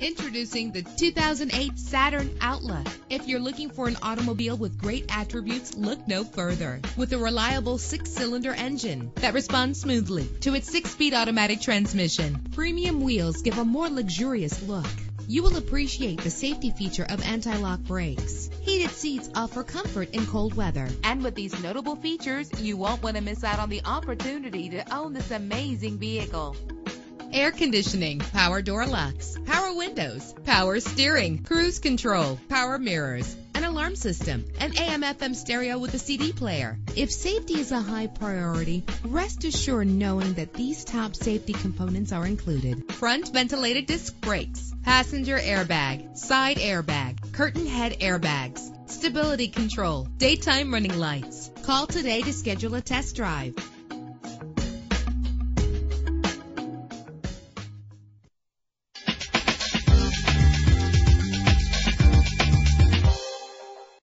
Introducing the 2008 Saturn Outlook. If you're looking for an automobile with great attributes, look no further. With a reliable six-cylinder engine that responds smoothly to its six-speed automatic transmission, premium wheels give a more luxurious look. You will appreciate the safety feature of anti-lock brakes. Heated seats offer comfort in cold weather. And with these notable features, you won't want to miss out on the opportunity to own this amazing vehicle air conditioning, power door locks, power windows, power steering, cruise control, power mirrors, an alarm system, an AM FM stereo with a CD player. If safety is a high priority, rest assured knowing that these top safety components are included. Front ventilated disc brakes, passenger airbag, side airbag, curtain head airbags, stability control, daytime running lights. Call today to schedule a test drive.